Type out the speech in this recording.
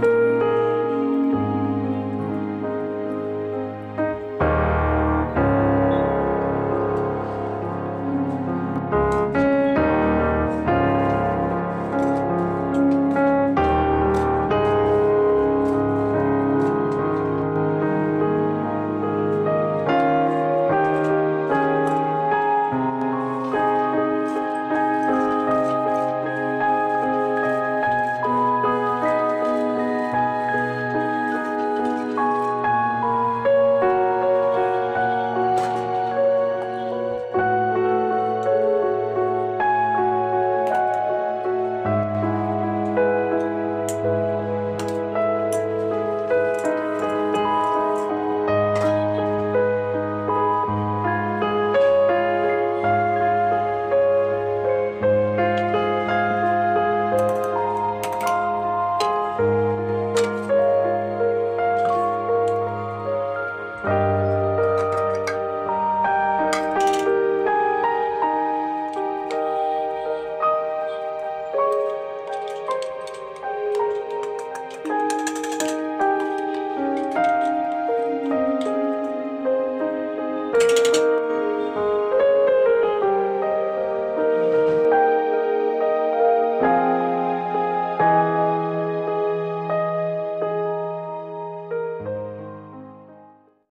Bye.